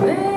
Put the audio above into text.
Hey.